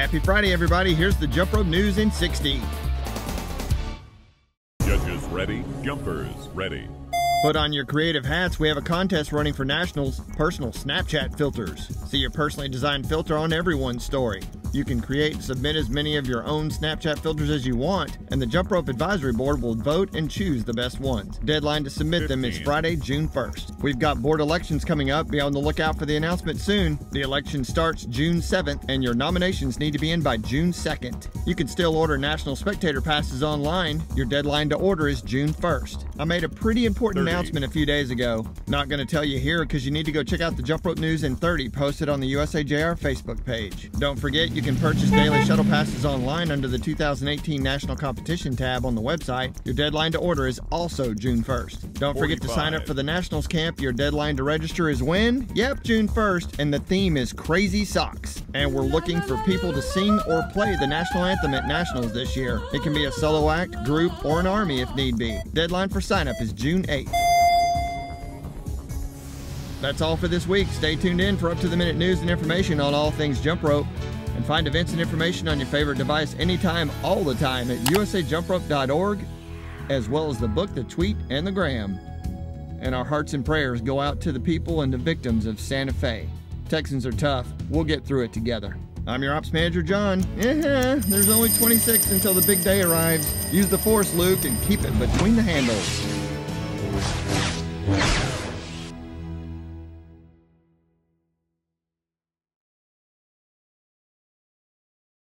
Happy Friday, everybody. Here's the Jump Rope News in 60. Judges ready, jumpers ready. Put on your creative hats. We have a contest running for Nationals personal Snapchat filters. See your personally designed filter on everyone's story. You can create and submit as many of your own Snapchat filters as you want, and the Jump Rope Advisory Board will vote and choose the best ones. Deadline to submit them is Friday, June 1st. We've got board elections coming up. Be on the lookout for the announcement soon. The election starts June 7th, and your nominations need to be in by June 2nd. You can still order National Spectator Passes online. Your deadline to order is June 1st. I made a pretty important 30. announcement a few days ago. Not going to tell you here because you need to go check out the Jump Rope News in 30 posted on the USAJR Facebook page. Don't forget, you can purchase daily shuttle passes online under the 2018 National Competition tab on the website. Your deadline to order is also June 1st. Don't forget to sign up for the Nationals camp. Your deadline to register is when? Yep, June 1st, and the theme is Crazy Socks. And we're looking for people to sing or play the national anthem at Nationals this year. It can be a solo act, group, or an army if need be. Deadline for sign up is June 8th. That's all for this week. Stay tuned in for up to the minute news and information on all things jump rope. And find events and information on your favorite device anytime, all the time at usajumprope.org, as well as the book, the tweet, and the gram. And our hearts and prayers go out to the people and the victims of Santa Fe. Texans are tough. We'll get through it together. I'm your ops manager, John. Uh-huh. There's only 26 until the big day arrives. Use the force, Luke, and keep it between the handles.